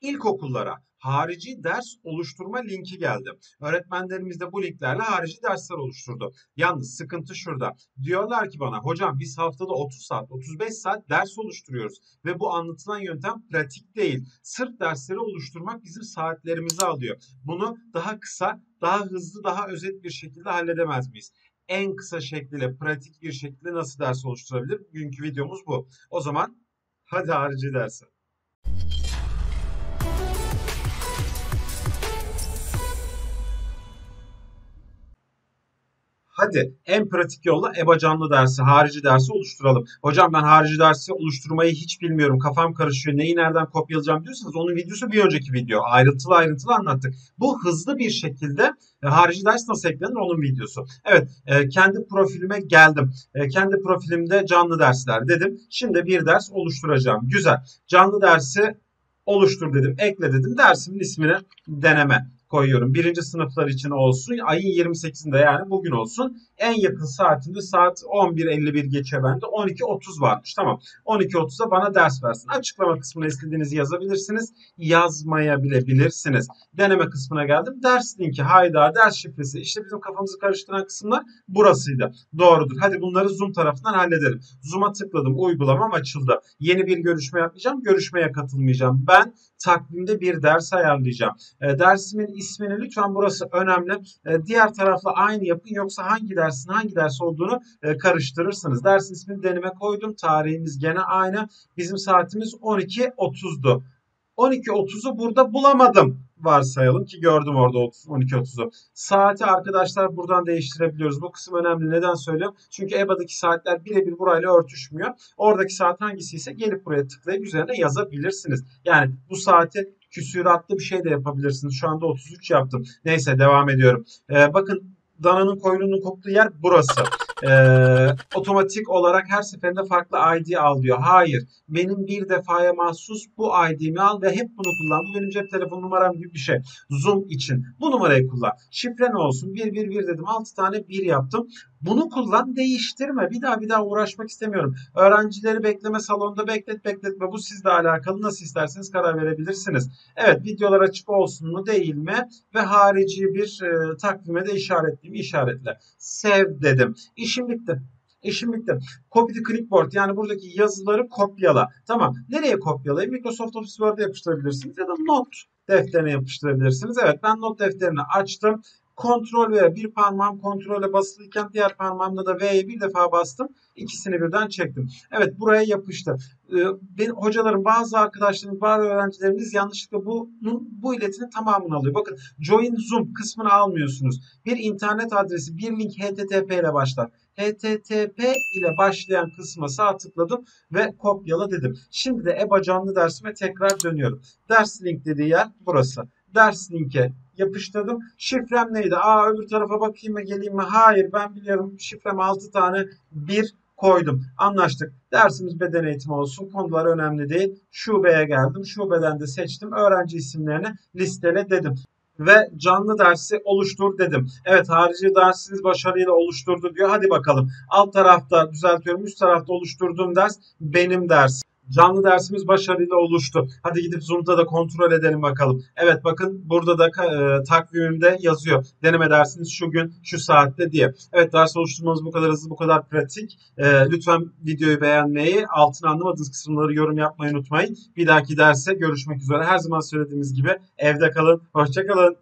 ilkokullara harici ders oluşturma linki geldi. Öğretmenlerimiz de bu linklerle harici dersler oluşturdu. Yalnız sıkıntı şurada. Diyorlar ki bana hocam biz haftada 30 saat, 35 saat ders oluşturuyoruz ve bu anlatılan yöntem pratik değil. Sırf dersleri oluşturmak bizim saatlerimizi alıyor. Bunu daha kısa, daha hızlı, daha özet bir şekilde halledemez miyiz? En kısa şekliyle, pratik bir şekilde nasıl ders oluşturabilir? Bugünkü videomuz bu. O zaman hadi harici derse. Hadi en pratik yolla EBA canlı dersi, harici dersi oluşturalım. Hocam ben harici dersi oluşturmayı hiç bilmiyorum. Kafam karışıyor. Neyi nereden kopyalayacağım diyorsanız onun videosu bir önceki video. Ayrıntılı ayrıntılı anlattık. Bu hızlı bir şekilde e, harici ders nasıl eklenir onun videosu. Evet e, kendi profilime geldim. E, kendi profilimde canlı dersler dedim. Şimdi bir ders oluşturacağım. Güzel. Canlı dersi oluştur dedim. Ekle dedim. Dersimin ismini deneme koyuyorum. Birinci sınıflar için olsun. Ayın 28'inde yani bugün olsun. En yakın saatinde saat 11.51 geçe bende. 12.30 varmış. Tamam. 12.30'da bana ders versin. Açıklama kısmına istediğinizi yazabilirsiniz. Yazmayabilirsiniz. Deneme kısmına geldim. Ders linki, hayda, ders şifresi. İşte bizim kafamızı karıştıran kısımlar burasıydı. Doğrudur. Hadi bunları Zoom tarafından halledelim. Zoom'a tıkladım. Uygulamam açıldı. Yeni bir görüşme yapmayacağım. Görüşmeye katılmayacağım. Ben takvimde bir ders ayarlayacağım. E, dersimin ismini lütfen burası önemli. E, diğer tarafla aynı yapın yoksa hangi dersin hangi ders olduğunu e, karıştırırsınız. Dersin ismini deneme koydum. Tarihimiz gene aynı. Bizim saatimiz 12.30'du. 12.30'u burada bulamadım varsayalım ki gördüm orada 12.30'u. Saati arkadaşlar buradan değiştirebiliyoruz. Bu kısım önemli. Neden söylüyorum? Çünkü EBA'daki saatler birebir burayla örtüşmüyor. Oradaki saat hangisi ise gelip buraya tıklayıp üzerine yazabilirsiniz. Yani bu saati küsüratlı bir şey de yapabilirsiniz. Şu anda 33 yaptım. Neyse devam ediyorum. Ee, bakın dananın koyununun koptuğu yer burası e, otomatik olarak her seferinde farklı ID al diyor. Hayır. Benim bir defaya mahsus bu ID'mi al ve hep bunu kullan. Bu benim cep telefon numaram gibi bir şey. Zoom için. Bu numarayı kullan. Şifre ne olsun? 111 dedim. 6 tane 1 yaptım. Bunu kullan değiştirme. Bir daha bir daha uğraşmak istemiyorum. Öğrencileri bekleme salonunda beklet bekletme. Bu sizle alakalı. Nasıl isterseniz karar verebilirsiniz. Evet videolar açık olsun mu değil mi? Ve harici bir e, takvime de işaretleyeyim. işaretle. Sev dedim. İşim bitti. İşim bitti. Copy the clipboard yani buradaki yazıları kopyala. Tamam. Nereye kopyalayayım? Microsoft Office Word'e yapıştırabilirsiniz ya da not defterine yapıştırabilirsiniz. Evet ben not defterini açtım. Kontrol ve bir parmağım kontrole basılıyken diğer parmağımla da V'ye bir defa bastım. İkisini birden çektim. Evet buraya yapıştı. Ee, benim hocalarım bazı arkadaşlarım bazı öğrencilerimiz yanlışlıkla bunun bu iletinin tamamını alıyor. Bakın join zoom kısmını almıyorsunuz. Bir internet adresi bir link http ile başlar. http ile başlayan kısma sağ tıkladım ve kopyala dedim. Şimdi de EBA canlı dersime tekrar dönüyorum. Ders link dediği yer burası. Ders linke yapıştırdım. Şifrem neydi? Aa öbür tarafa bakayım mı geleyim mi? Hayır ben biliyorum şifrem 6 tane 1 koydum. Anlaştık. Dersimiz beden eğitimi olsun. Konular önemli değil. Şubeye geldim. Şubeden de seçtim. Öğrenci isimlerini listele dedim ve canlı dersi oluştur dedim. Evet harici dersiniz başarıyla oluşturdu diyor. Hadi bakalım. Alt tarafta düzeltiyorum. Üst tarafta oluşturduğum ders benim dersim. Canlı dersimiz başarıyla oluştu. Hadi gidip Zoom'da da kontrol edelim bakalım. Evet bakın burada da e, takvimimde yazıyor. Deneme dersiniz şu gün şu saatte diye. Evet ders oluşturmamız bu kadar hızlı bu kadar pratik. E, lütfen videoyu beğenmeyi altına anlamadığınız kısımları yorum yapmayı unutmayın. Bir dahaki derse görüşmek üzere. Her zaman söylediğimiz gibi evde kalın. Hoşçakalın.